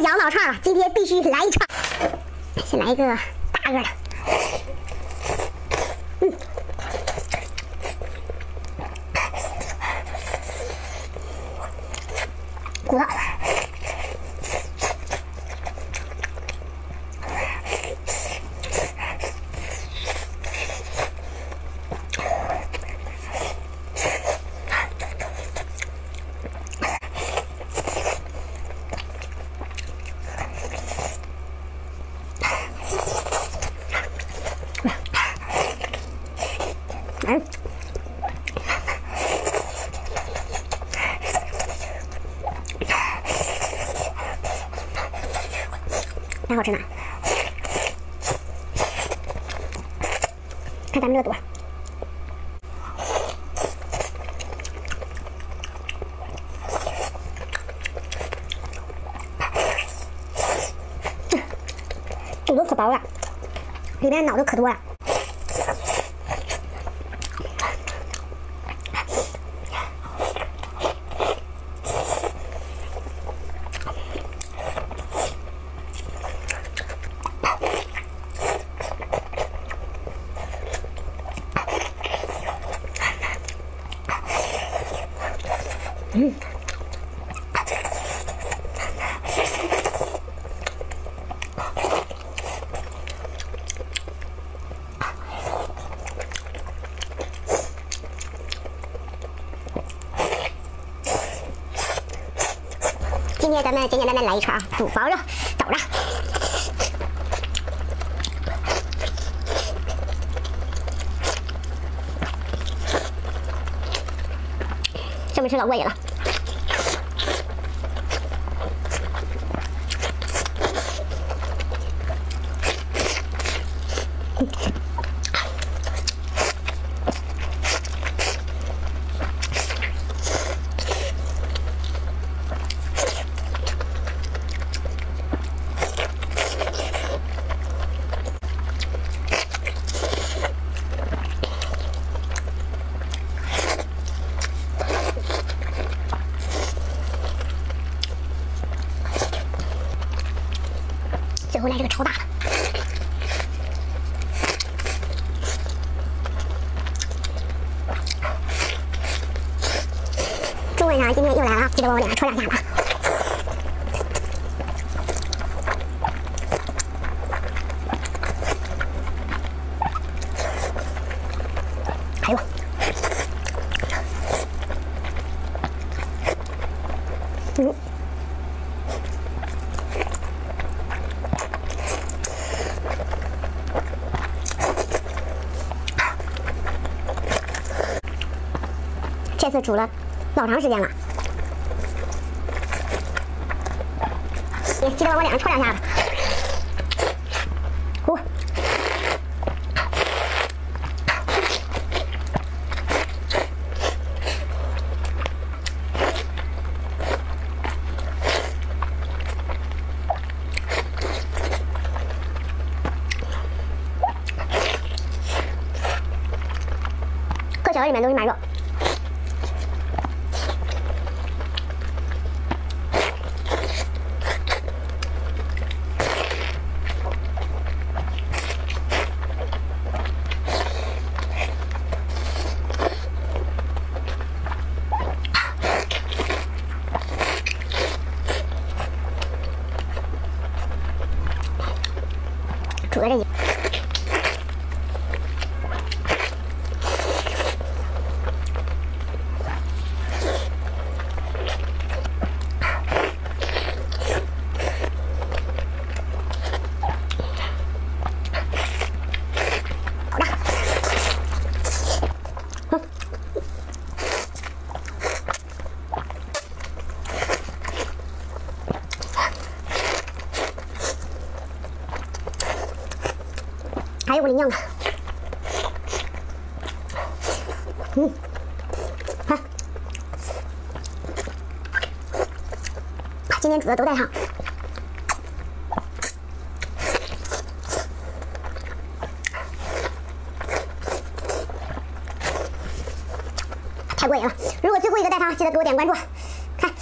羊老串啊，今天必须来一串。先来一个大个的，嗯，骨头。嗯，太好吃了！看咱们这朵，肚子可薄了，里面脑子可多了。今天咱们简简单单来一串啊，肚包肉，走着。这么吃老过瘾了。最后来这个超大的，中午上今天又来了，记得往我脸上戳两下子。哎呦！嗯。次煮了老长时间了，记得往我脸上戳两下子。呼，各小盒里面都是买肉。煮在这还有我的，嗯，好，今天煮的都带上，太过瘾了！如果最后一个带汤，记得给我点关注。看